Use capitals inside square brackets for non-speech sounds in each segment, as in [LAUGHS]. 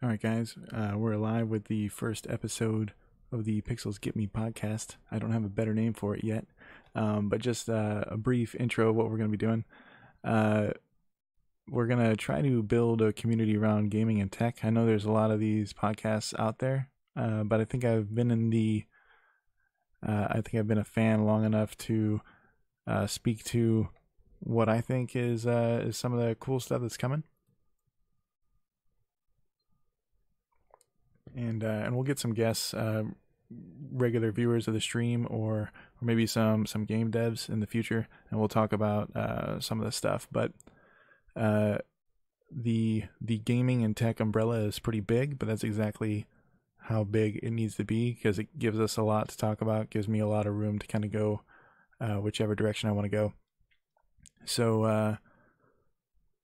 All right, guys, uh, we're live with the first episode of the Pixels Get Me podcast. I don't have a better name for it yet, um, but just uh, a brief intro of what we're going to be doing. Uh, we're going to try to build a community around gaming and tech. I know there's a lot of these podcasts out there, uh, but I think I've been in the, uh, I think I've been a fan long enough to uh, speak to what I think is is some of the cool stuff that's coming. And uh, and we'll get some guests, uh, regular viewers of the stream, or or maybe some some game devs in the future, and we'll talk about uh, some of the stuff. But uh, the the gaming and tech umbrella is pretty big, but that's exactly how big it needs to be because it gives us a lot to talk about, gives me a lot of room to kind of go uh, whichever direction I want to go. So uh,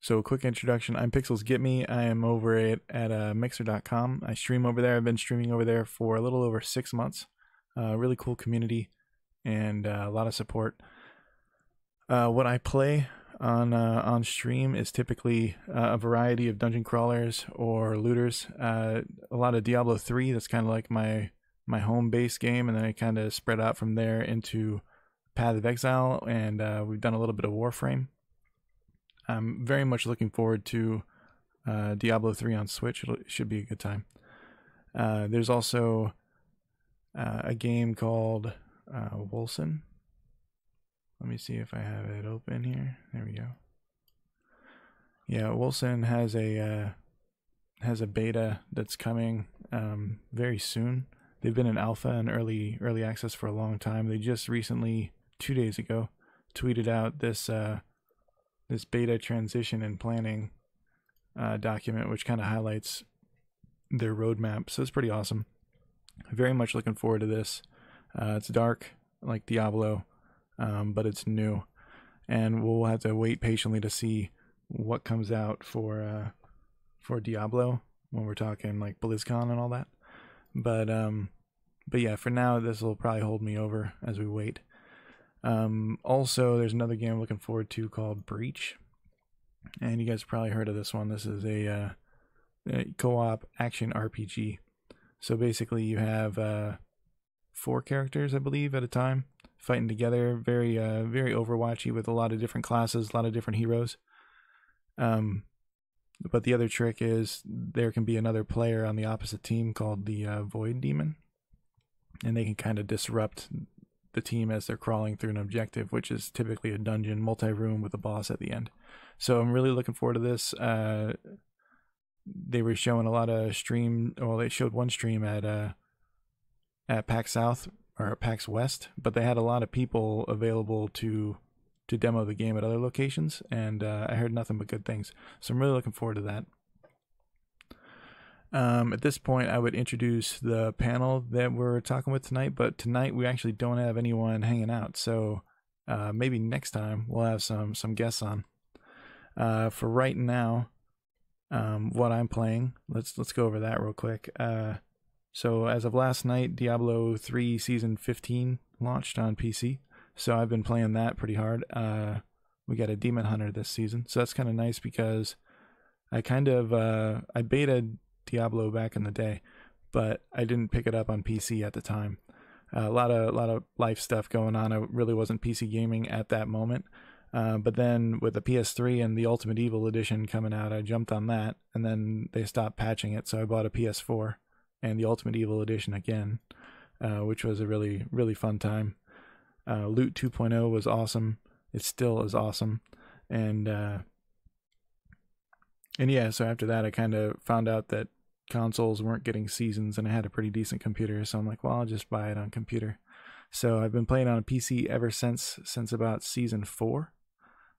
so, a quick introduction. I'm Pixels Get Me. I am over at, at uh, mixer.com. I stream over there. I've been streaming over there for a little over six months. Uh, really cool community and uh, a lot of support. Uh, what I play on uh, on stream is typically uh, a variety of dungeon crawlers or looters. a lot of Diablo 3. That's kind of like my my home base game, and then I kind of spread out from there into Path of Exile, and we've done a little bit of Warframe. I'm very much looking forward to uh, Diablo 3 on Switch. It'll, it should be a good time. Uh, there's also uh, a game called uh. Let me see if I have it open here. There we go. Yeah, Wolcen has a uh, has a beta that's coming um, very soon. They've been in alpha and early early access for a long time. They just recently, two days ago, tweeted out this uh, this beta transition and planning uh, document, which kind of highlights their roadmap. So it's pretty awesome. Very much looking forward to this. Uh, it's dark like Diablo, um, but it's new, and we'll have to wait patiently to see what comes out for uh, for Diablo when we're talking like BlizzCon and all that. But um, but yeah, for now this will probably hold me over as we wait. Um, also, there's another game I'm looking forward to called Breach, and you guys probably heard of this one. This is a, uh, a co-op action RPG. So basically, you have uh, four characters, I believe, at a time fighting together. Very, uh, very Overwatchy with a lot of different classes, a lot of different heroes. Um, but the other trick is there can be another player on the opposite team called the uh, Void Demon, and they can kind of disrupt the team as they're crawling through an objective, which is typically a dungeon, multi room with a boss at the end. So I'm really looking forward to this. Uh, they were showing a lot of stream. Well, they showed one stream at uh, at PAX South or PAX West, but they had a lot of people available to to demo the game at other locations, and uh, I heard nothing but good things. So I'm really looking forward to that. Um, at this point, I would introduce the panel that we're talking with tonight, but tonight we actually don't have anyone hanging out. So uh, maybe next time we'll have some some guests on. Uh, for right now, um, what I'm playing, let's let's go over that real quick. Uh, so as of last night, Diablo 3 Season 15 launched on PC. So I've been playing that pretty hard. Uh, we got a Demon Hunter this season, so that's kind of nice because I kind of uh, I betaed Diablo back in the day, but I didn't pick it up on PC at the time. Uh, a lot of a lot of life stuff going on. I really wasn't PC gaming at that moment. Uh, but then with the PS3 and the Ultimate Evil edition coming out, I jumped on that, and then they stopped patching it, so I bought a PS4 and the Ultimate Evil edition again, uh, which was a really really fun time. Uh, Loot 2.0 was awesome. It still is awesome, and uh, and yeah. So after that, I kind of found out that consoles weren't getting seasons and I had a pretty decent computer, so I'm like, well, I'll just buy it on computer. So I've been playing on a PC ever since since about season four,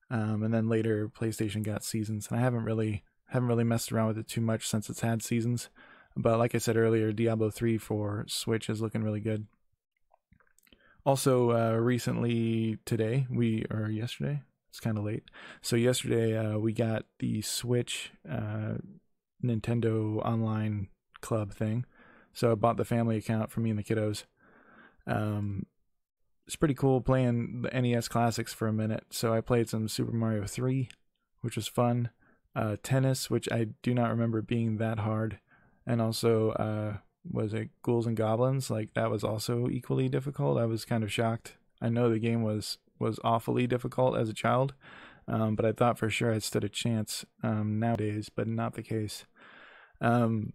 um, and then later PlayStation got seasons, and I haven't really haven't really messed around with it too much since it's had seasons. But like I said earlier, Diablo three for Switch is looking really good. Also, uh, recently today we or yesterday, it's kind of late. So yesterday uh, we got the Switch uh, Nintendo Online Club thing. So I bought the family account for me and the kiddos. Um, it's pretty cool playing the NES classics for a minute. So I played some Super Mario 3, which was fun. Uh, tennis, which I do not remember being that hard. and also uh, was it Ghouls and Goblins? Like that was also equally difficult. I was kind of shocked. I know the game was was awfully difficult as a child, um, but I thought for sure I stood a chance um, nowadays, but not the case. Um,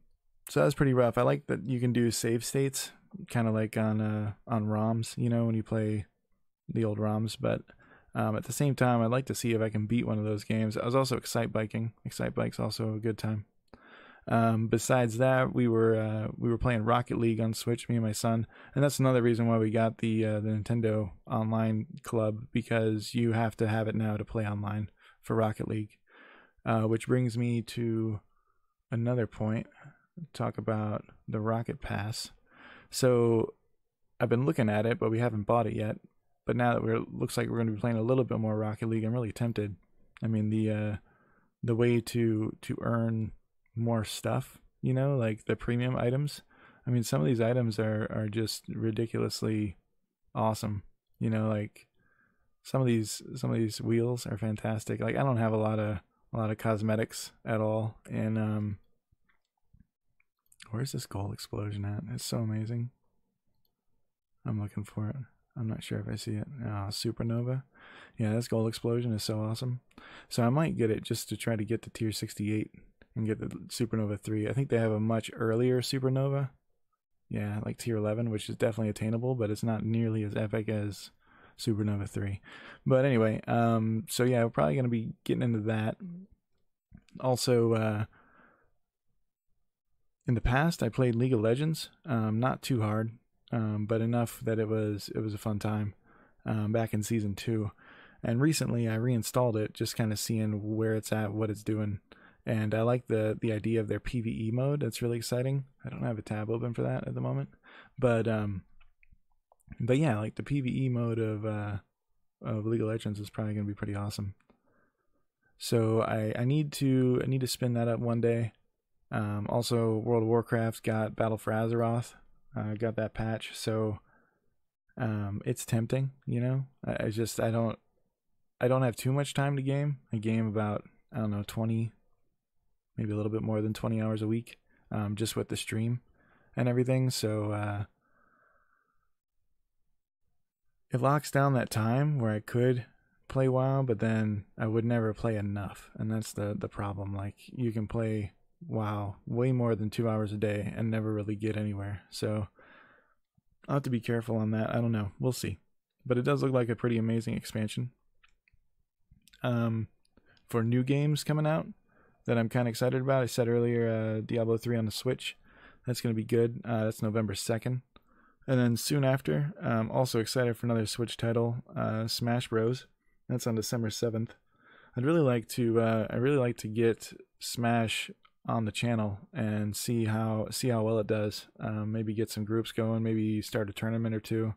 so that was pretty rough. I like that you can do save states, kind of like on uh, on ROMs, you know, when you play the old ROMs. But um, at the same time, I'd like to see if I can beat one of those games. I was also Excite Biking. Excite Bike's also a good time. Um, besides that, we were uh, we were playing Rocket League on Switch, me and my son, and that's another reason why we got the uh, the Nintendo Online Club because you have to have it now to play online for Rocket League. Uh, which brings me to another point. Talk about the Rocket Pass. So I've been looking at it, but we haven't bought it yet. But now that we're looks like we're going to be playing a little bit more Rocket League, I'm really tempted. I mean the uh, the way to to earn more stuff, you know, like the premium items. I mean, some of these items are are just ridiculously awesome. You know, like some of these some of these wheels are fantastic. Like I don't have a lot of a lot of cosmetics at all, and um, where's this gold explosion at? It's so amazing. I'm looking for it. I'm not sure if I see it. Oh, supernova. Yeah, this gold explosion is so awesome. So I might get it just to try to get to tier 68 and get the Supernova 3. I think they have a much earlier Supernova. Yeah, like tier 11, which is definitely attainable, but it's not nearly as epic as Supernova 3. But anyway, um, so yeah, we're probably going to be getting into that. Also, uh, in the past, I played League of Legends. Um, not too hard, um, but enough that it was it was a fun time um, back in season two. And recently, I reinstalled it, just kind of seeing where it's at, what it's doing and I like the the idea of their PVE mode. It's really exciting. I don't have a tab open for that at the moment, but um, but yeah, like the PVE mode of uh of League of Legends is probably gonna be pretty awesome. So I I need to I need to spin that up one day. Um, also, World of Warcraft's got Battle for Azeroth. I uh, got that patch, so um, it's tempting. You know, I, I just I don't I don't have too much time to game. I game about I don't know 20 maybe a little bit more than 20 hours a week, um, just with the stream and everything. So uh, it locks down that time where I could play WoW, but then I would never play enough, and that's the the problem. Like you can play WoW way more than two hours a day and never really get anywhere. So I'll have to be careful on that. I don't know. We'll see. But it does look like a pretty amazing expansion. Um, for new games coming out, that I'm kind of excited about. I said earlier, uh, Diablo 3 on the Switch. That's going to be good. Uh, that's November 2nd. And then soon after, I'm also excited for another Switch title, uh, Smash Bros. That's on December 7th. I'd really like to, uh, I really like to get Smash on the channel and see how see how well it does. Um, maybe get some groups going. Maybe start a tournament or two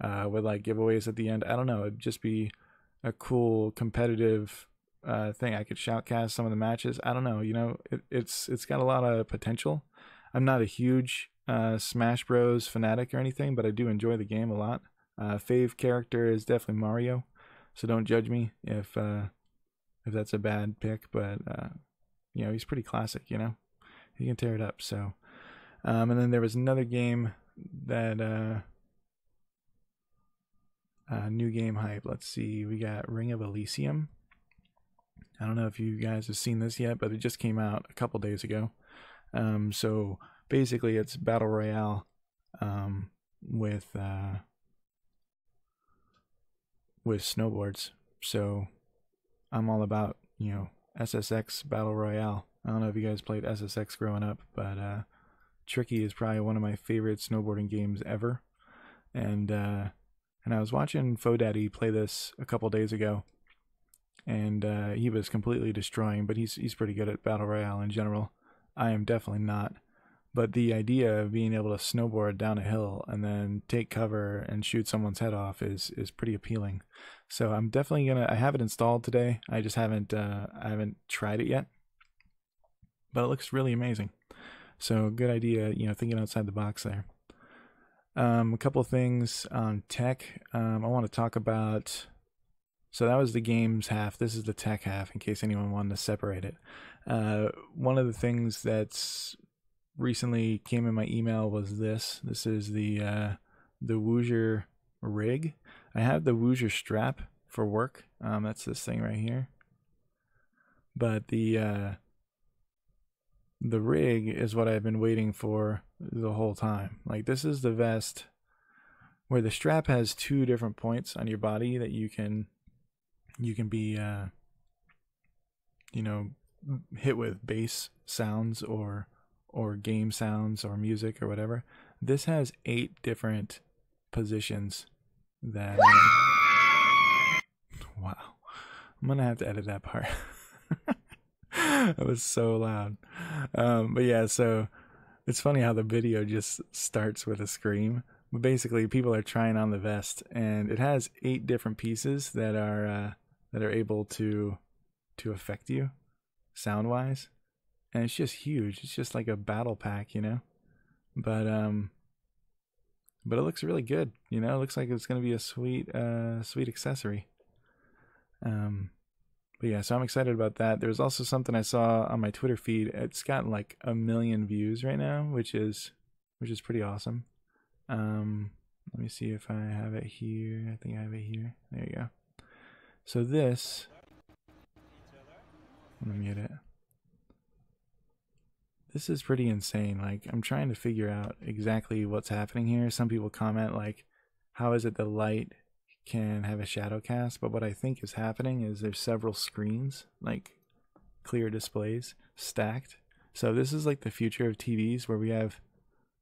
uh, with like giveaways at the end. I don't know. It'd just be a cool competitive uh, thing. I could shoutcast some of the matches. I don't know. You know, it, it's it's got a lot of potential. I'm not a huge uh, Smash Bros. fanatic or anything, but I do enjoy the game a lot. Uh, fave character is definitely Mario, so don't judge me if uh, if that's a bad pick. But uh, you know, he's pretty classic. You know, he can tear it up. So, um, and then there was another game that uh, uh, new game hype. Let's see, we got Ring of Elysium. I don't know if you guys have seen this yet, but it just came out a couple days ago. Um, so basically, it's battle royale um, with uh, with snowboards. So I'm all about you know SSX battle royale. I don't know if you guys played SSX growing up, but uh, Tricky is probably one of my favorite snowboarding games ever. And uh, and I was watching FoeDaddy play this a couple days ago, and uh, he was completely destroying. But he's he's pretty good at battle royale in general. I am definitely not. But the idea of being able to snowboard down a hill and then take cover and shoot someone's head off is is pretty appealing. So I'm definitely gonna. I have it installed today. I just haven't uh, I haven't tried it yet. But it looks really amazing. So good idea. You know, thinking outside the box there. Um, a couple things on tech. Um, I want to talk about so that was the games half. This is the tech half, in case anyone wanted to separate it. Uh, one of the things that's recently came in my email was this. This is the uh, the Woojer rig. I have the Woojer strap for work. Um, that's this thing right here. But the uh, the rig is what I've been waiting for the whole time. Like this is the vest where the strap has two different points on your body that you can you can be uh, you know hit with bass sounds or or game sounds or music or whatever. This has eight different positions that. [LAUGHS] wow. I'm going to have to edit that part. [LAUGHS] that was so loud. Um, but yeah, so it's funny how the video just starts with a scream. But basically, people are trying on the vest, and it has eight different pieces that are uh, that are able to to affect you sound wise and it's just huge. It's just like a battle pack, you know. But um, but it looks really good. You know, it looks like it's gonna be a sweet uh sweet accessory. Um, but yeah, so I'm excited about that. There's also something I saw on my Twitter feed. It's gotten like a million views right now, which is which is pretty awesome. Um, let me see if I have it here. I think I have it here. There you go. So this, let me get it this is pretty insane. Like, I'm trying to figure out exactly what's happening here. Some people comment, like, how is it the light can have a shadow cast? But what I think is happening is there's several screens, like clear displays, stacked. So this is like the future of TVs where we have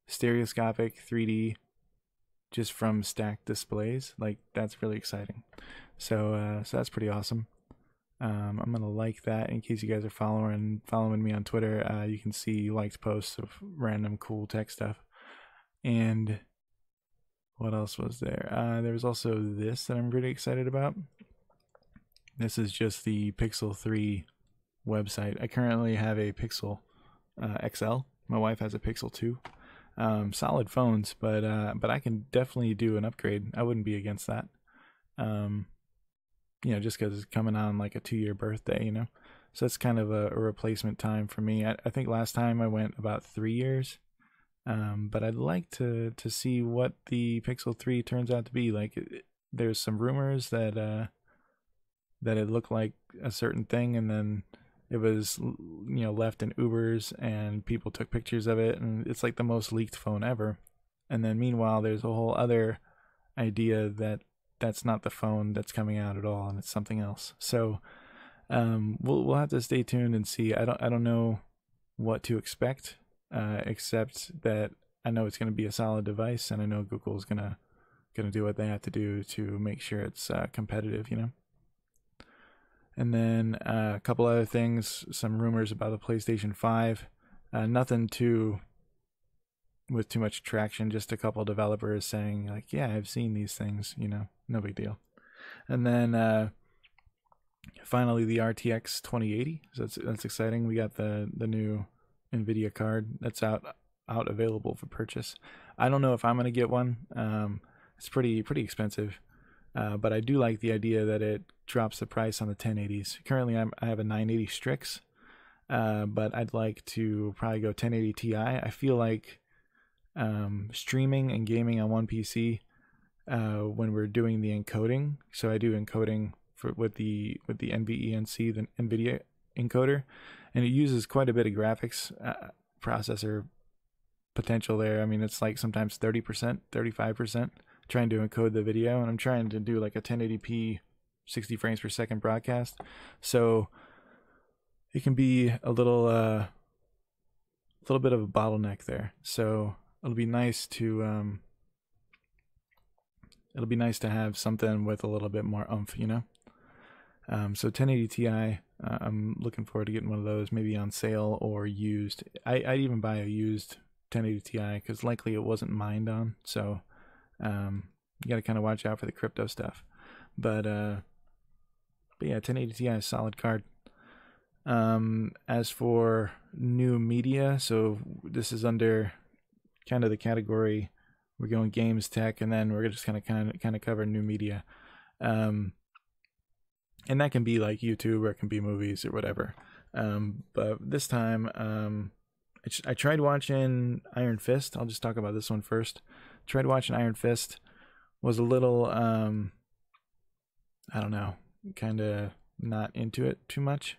stereoscopic 3D just from stacked displays. Like, that's really exciting. So, uh, so that's pretty awesome. Um, I'm gonna like that in case you guys are following following me on Twitter. Uh, you can see liked posts of random cool tech stuff. And what else was there? Uh, there was also this that I'm pretty excited about. This is just the Pixel 3 website. I currently have a Pixel uh, XL. My wife has a Pixel 2. Um, solid phones, but uh, but I can definitely do an upgrade. I wouldn't be against that. Um, you know, just because it's coming on like a two year birthday, you know. So it's kind of a, a replacement time for me. I, I, think last time I went about three years, um, but I'd like to to see what the Pixel Three turns out to be. Like, it, there's some rumors that uh, that it looked like a certain thing, and then it was you know left in Ubers, and people took pictures of it, and it's like the most leaked phone ever. And then meanwhile, there's a whole other idea that that's not the phone that's coming out at all, and it's something else. So um, we'll we'll have to stay tuned and see. I don't I don't know what to expect, uh, except that I know it's going to be a solid device, and I know Google's gonna gonna do what they have to do to make sure it's uh, competitive. You know. And then uh, a couple other things, some rumors about the PlayStation 5. Uh, nothing too with too much traction. Just a couple developers saying like, "Yeah, I've seen these things," you know, no big deal. And then uh, finally the RTX 2080. So that's that's exciting. We got the the new Nvidia card that's out out available for purchase. I don't know if I'm gonna get one. Um, it's pretty pretty expensive, uh, but I do like the idea that it drops the price on the 1080s. Currently, I'm, I have a 980 Strix, uh, but I'd like to probably go 1080 Ti. I feel like um, streaming and gaming on one PC uh, when we're doing the encoding. So I do encoding for with the with the NVENC, the NVIDIA encoder, and it uses quite a bit of graphics uh, processor potential there. I mean, it's like sometimes 30%, 35% trying to encode the video, and I'm trying to do like a 1080p 60 frames per second broadcast. So it can be a little uh, a little bit of a bottleneck there. So it'll be nice to um, it'll be nice to have something with a little bit more umph, you know. Um, so 1080 Ti, uh, I'm looking forward to getting one of those, maybe on sale or used. I, I'd even buy a used 1080 Ti because likely it wasn't mined on. So um, you got to kind of watch out for the crypto stuff. But uh, but yeah, 1080 Ti is solid card. Um, as for new media, so this is under kind of the category. We're going games tech, and then we're just kind of kind of kind of cover new media, um, and that can be like YouTube or it can be movies or whatever. Um, but this time, um, I, I tried watching Iron Fist. I'll just talk about this one first. Tried watching Iron Fist. Was a little um I don't know, kind of not into it too much.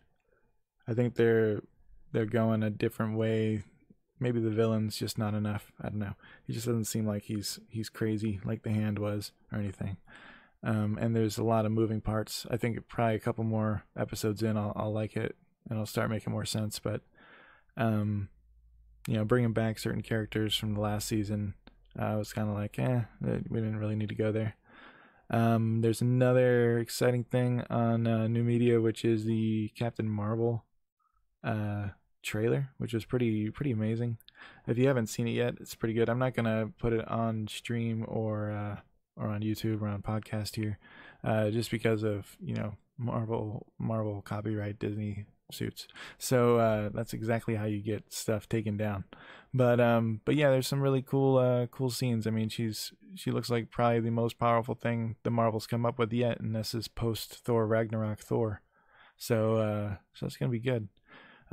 I think they're they're going a different way. Maybe the villain's just not enough. I don't know. He just doesn't seem like he's he's crazy like the hand was or anything. Um, and there's a lot of moving parts. I think probably a couple more episodes in, I'll I'll like it and it'll start making more sense. But um, you know, bringing back certain characters from the last season, uh, I was kind of like, eh, we didn't really need to go there. Um, there's another exciting thing on uh, new media, which is the Captain Marvel uh, trailer, which was pretty pretty amazing. If you haven't seen it yet, it's pretty good. I'm not gonna put it on stream or uh, or on YouTube or on podcast here, uh, just because of you know Marvel Marvel copyright Disney suits. So uh, that's exactly how you get stuff taken down. But um, but yeah, there's some really cool uh, cool scenes. I mean, she's she looks like probably the most powerful thing the Marvels come up with yet, and this is post Thor Ragnarok Thor. So uh, so it's gonna be good.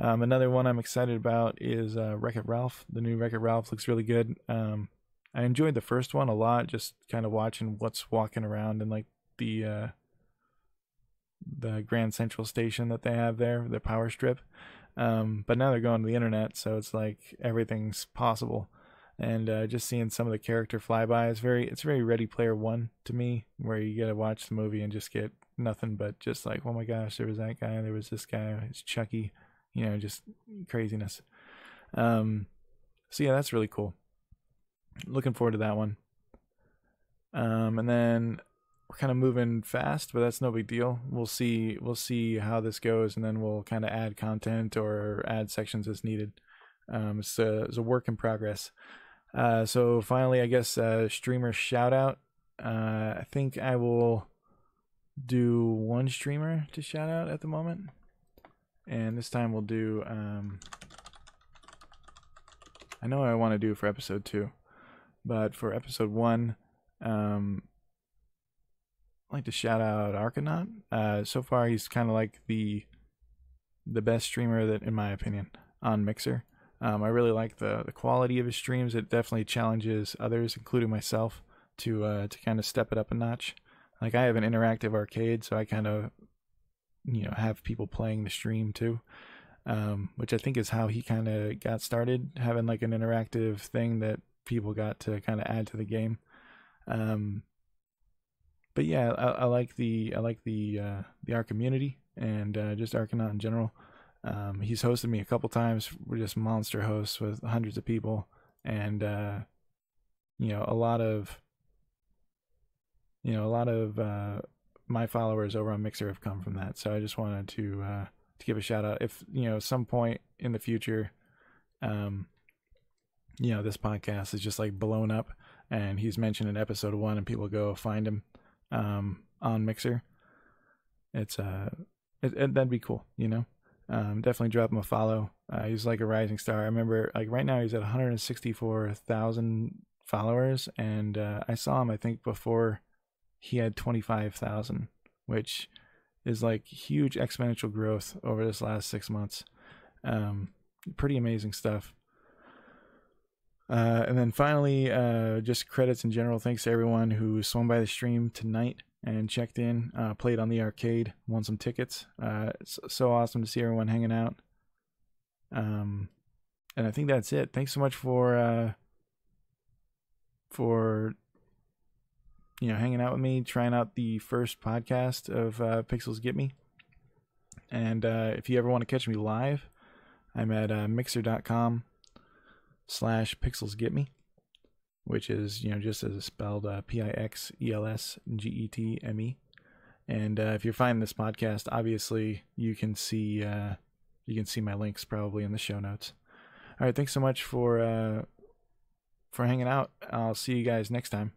Um, another one I'm excited about is uh, Wreck It Ralph. The new Wreck It Ralph looks really good. Um, I enjoyed the first one a lot, just kind of watching what's walking around and like the uh, the Grand Central Station that they have there, the power strip. Um, but now they're going to the internet, so it's like everything's possible. And uh, just seeing some of the character flybys, is very it's very Ready Player One to me, where you get to watch the movie and just get nothing but just like, oh my gosh, there was that guy, there was this guy, it's Chucky you know, just craziness. Um, so yeah, that's really cool. Looking forward to that one. Um, and then we're kind of moving fast, but that's no big deal. We'll see. We'll see how this goes, and then we'll kind of add content or add sections as needed. Um, it's a, it's a work in progress. Uh, so finally, I guess uh, streamer shout out. Uh, I think I will do one streamer to shout out at the moment. And this time we'll do, um, I know I want to do for episode two, but for episode one, um, I'd like to shout out Archonaut. Uh, so far, he's kind of like the the best streamer that, in my opinion, on Mixer. Um, I really like the the quality of his streams. It definitely challenges others, including myself, to uh, to kind of step it up a notch. Like I have an interactive arcade, so I kind of you know have people playing the stream too um, which i think is how he kind of got started having like an interactive thing that people got to kind of add to the game. Um, but yeah I, I, like the i like the uh, the art community and uh, just archonaut in general. Um, he's hosted me a couple times we're just monster hosts with hundreds of people and uh, you know a lot of you know a lot of uh, my followers over on Mixer have come from that. So I just wanted to uh, to give a shout out. If you know, some point in the future, um, you know, this podcast is just like blown up, and he's mentioned in episode one, and people go find him um, on Mixer. It's uh, it, it, that'd be cool, you know. Um, definitely drop him a follow. Uh, he's like a rising star. I remember, like right now, he's at 164,000 followers, and uh, I saw him. I think before he had 25,000, which is like huge exponential growth over this last six months. Um, pretty amazing stuff. Uh, and then finally, uh, just credits in general. Thanks to everyone who swung by the stream tonight and checked in, uh, played on the arcade, won some tickets. Uh, it's so awesome to see everyone hanging out. Um, and I think that's it. Thanks so much for uh, for you know, hanging out with me, trying out the first podcast of uh, Pixels Get Me. And uh, if you ever want to catch me live, I'm at uh, mixer.com slash pixels get me, which is, you know, just as it's spelled uh, P I X E L S G E T M E. And uh, if you're finding this podcast, obviously you can see uh, you can see my links probably in the show notes. All right, thanks so much for uh, for hanging out. I'll see you guys next time.